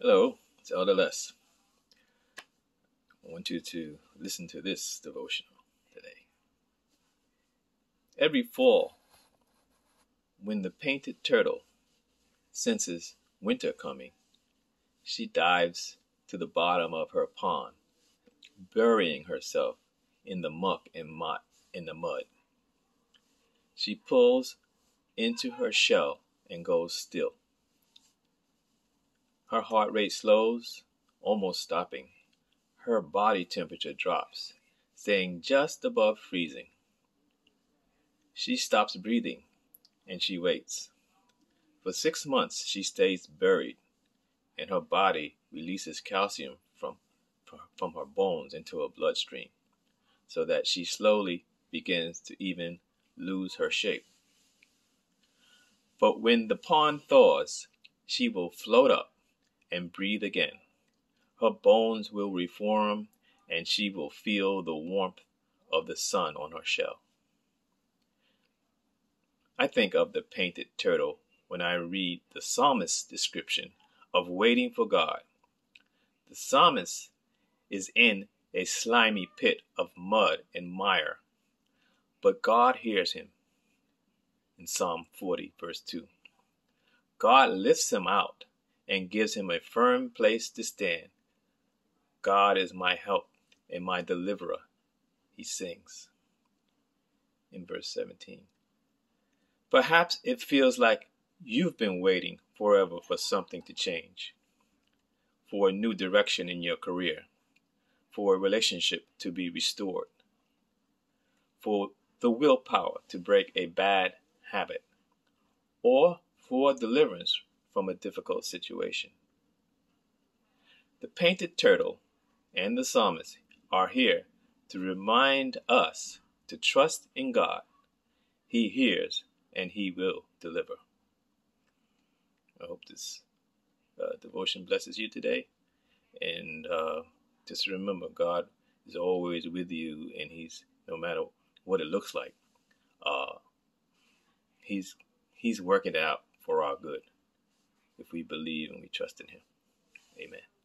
Hello, it's Elder Les. I want you to listen to this devotional today. Every fall, when the painted turtle senses winter coming, she dives to the bottom of her pond, burying herself in the muck and mud in the mud. She pulls into her shell and goes still. Her heart rate slows, almost stopping. Her body temperature drops, staying just above freezing. She stops breathing and she waits. For six months, she stays buried, and her body releases calcium from, from her bones into her bloodstream, so that she slowly begins to even lose her shape. But when the pond thaws, she will float up and breathe again. Her bones will reform, and she will feel the warmth of the sun on her shell. I think of the painted turtle when I read the psalmist's description of waiting for God. The psalmist is in a slimy pit of mud and mire, but God hears him. In Psalm 40, verse 2. God lifts him out and gives him a firm place to stand. God is my help and my deliverer, he sings in verse 17. Perhaps it feels like you've been waiting forever for something to change, for a new direction in your career, for a relationship to be restored, for the willpower to break a bad habit, or for deliverance from a difficult situation. The painted turtle and the psalmist are here to remind us to trust in God. He hears and He will deliver. I hope this uh, devotion blesses you today. And uh, just remember, God is always with you, and He's no matter what it looks like, uh, He's He's working it out for our good if we believe and we trust in Him. Amen.